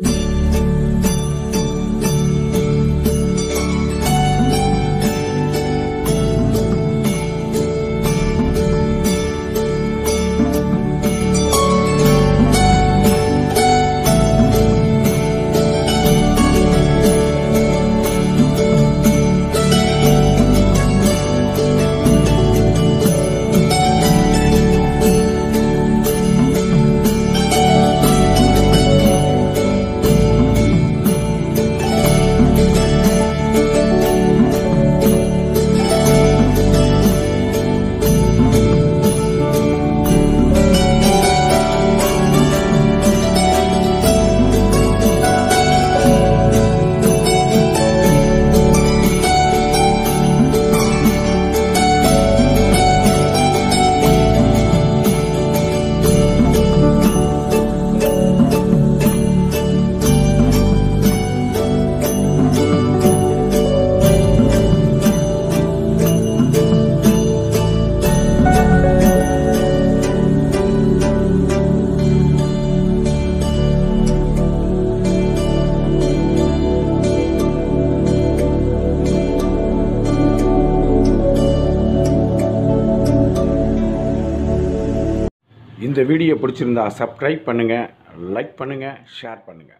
you. இந்த video பிடிச்சிருந்தா subscribe பண்ணுங்கள் லைக் பண்ணுங்கள் ஷேர் பண்ணுங்கள்